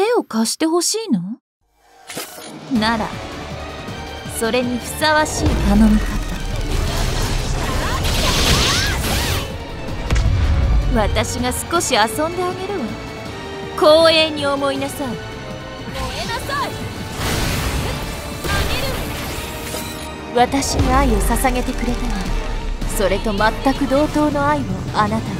手を貸してほしいの？ならそれにふさわしい頼み方。私が少し遊んであげるわ。光栄に思いなさい。燃えなさい。私に愛を捧げてくれたらそれと全く同等の愛をあなた。は